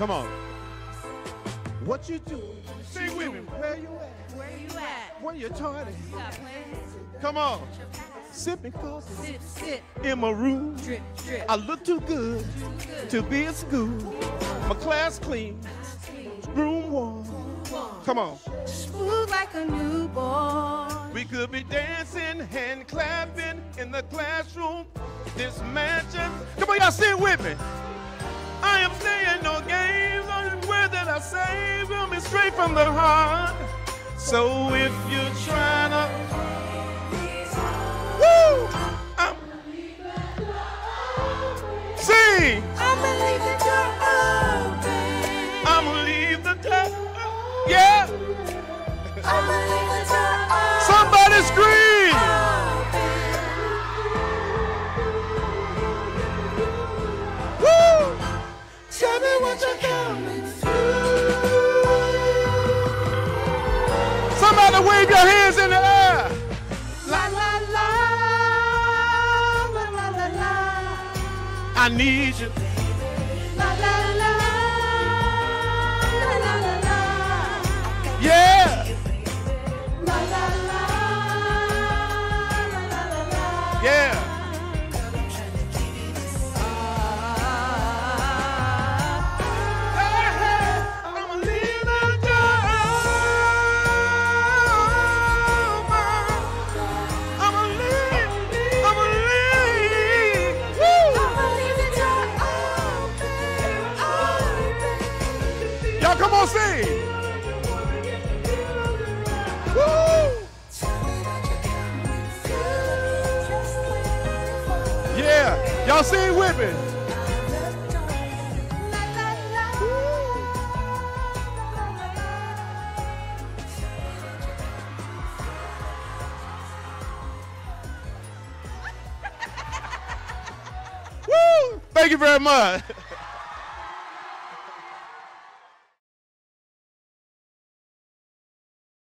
Come on. What you do? Sing with me. Where you at? Where you at? Where you toilet? Got plans? Come on. Sipping coffee Sit, sit, in my room. drip, drip. I look too good to be in school. My class clean, room warm. Come on. Smooth like a newborn. We could be dancing hand clapping in the classroom. This mansion. Come on, y'all sing with me. I am saying no games. Straight from the heart. So if you're trying to, woo, I'm, sing. I'ma leave the door open. I'ma leave the door. Yeah. Somebody wave your hands in the air. La la la. La la la la. I need you. La la la. La la la la. Yeah. La la la. La la la la. Yeah. Come on, sing. Yeah. Y'all with me. Woo. Thank you very much.